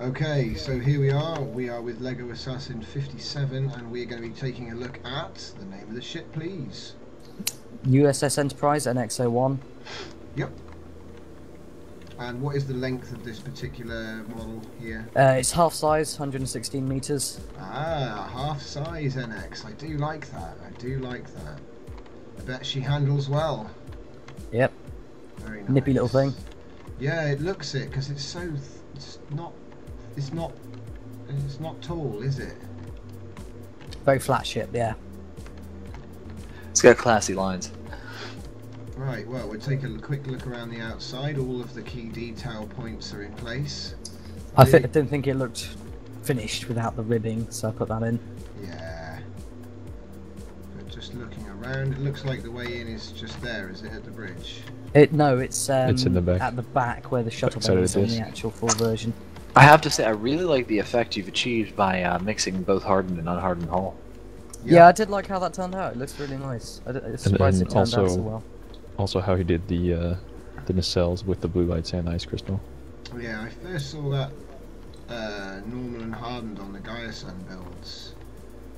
Okay, so here we are. We are with Lego Assassin 57, and we're going to be taking a look at the name of the ship, please. USS Enterprise NX-01. Yep. And what is the length of this particular model here? Uh, it's half size, 116 meters. Ah, half size NX. I do like that. I do like that. I bet she handles well. Yep. Very nice. Nippy little thing. Yeah, it looks it because it's so. Th it's not. It's not. It's not tall, is it? Very flat ship, yeah. It's got classy lines. Right. Well, we'll take a quick look around the outside. All of the key detail points are in place. I The- th- didn't think it looked finished without the ribbing, so I put that in. Yeah. But just looking around, it looks like the way in is just there, is it, at the bridge? It no, it's um, It's in the back. at the back where the shuttle Backside bay is the on the actual full version. I have to say, I really like the effect you've achieved by uh, mixing both hardened and unhardened hull. Yeah. I did like how that turned out. It looks really nice. I d- it's And surprised then it turned out also- so well. Also, how he did the uh, the nacelles with the blue light sand ice crystal. Yeah, I first saw that uh, normal and hardened on the Gaia Sun builds,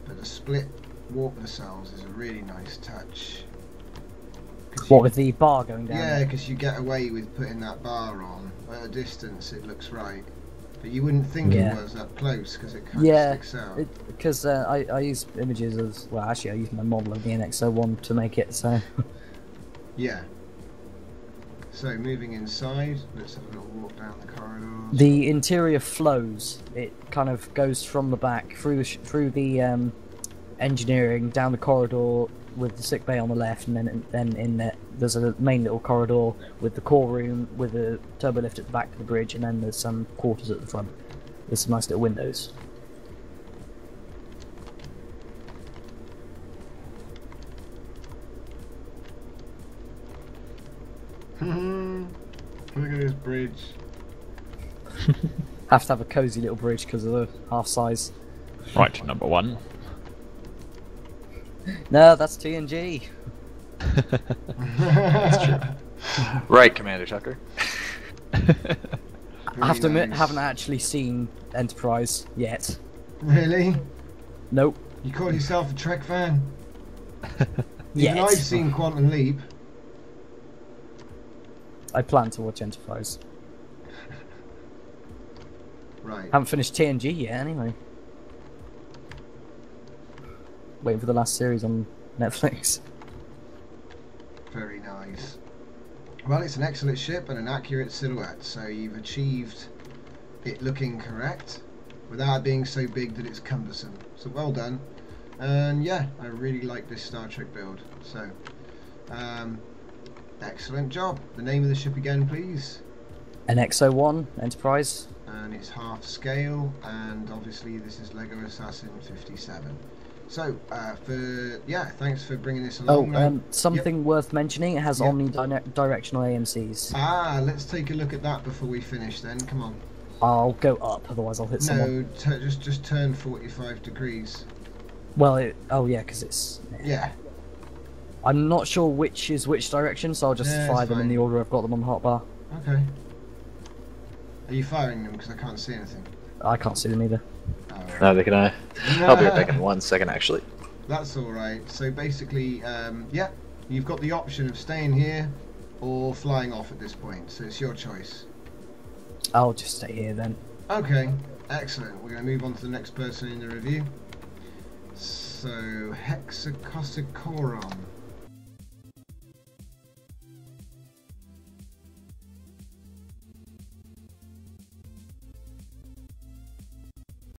but the split warp nacelles is a really nice touch. What you- with the bar going down? Yeah, because you get away with putting that bar on. At a distance, it looks right. But you wouldn't think Yeah. it was up close because it kind Yeah, of sticks out. Because uh, I, I use images as well. Actually, I use my model of the NX-01 to make it. So Yeah. So moving inside, let's have a little walk down the corridor. the interior flows. It kind of goes from the back through the sh- through the um, engineering down the corridor with the sick bay on the left, and then then in there there's a main little corridor with the core room with a turbo lift at the back of the bridge, and then there's some quarters at the front. There's some nice little windows. Hmm. Look at this bridge. Have to have a cozy little bridge because of the half size. Right, number one. No, that's TNG. That's true. right, Commander Tucker. I have to admit, nice. haven't actually seen Enterprise yet. Really? Nope. You call yourself a Trek fan? Yet. Even I've seen Quantum Leap. I plan to watch Enterprise. Right. Haven't finished TNG yet, anyway. Waiting for the last series on Netflix. Very nice. Well, it's an excellent ship and an accurate silhouette, so you've achieved it looking correct without being so big that it's cumbersome. So well done. And yeah, I really like this Star Trek build. So, um, excellent job. The name of the ship again, please. NX-01 Enterprise. And it's half scale, and obviously this is Lego Assassin 57. So, uh, for yeah, thanks for bringing this Oh, along. Now- um, something worth mentioning. It has Yep. omnidirectional AMCs. Ah, let's take a look at that before we finish. Then, come on. I'll go up, otherwise I'll hit someone. No, just just turn 45 degrees. Well, it, oh yeah, because it's. Yeah. I'm not sure which is which direction, so I'll just Yeah, fire them in the order I've got them on the hotbar. Okay. Are you firing them? Because I can't see anything. I can't see them either. Right. Neither can I. I'll be right back in one second, actually. That's all right. So basically, um, yeah, you've got the option of staying here or flying off at this point. So it's your choice. I'll just stay here then. Okay, excellent. We're going to move on to the next person in the review. So, Hexacosticoron.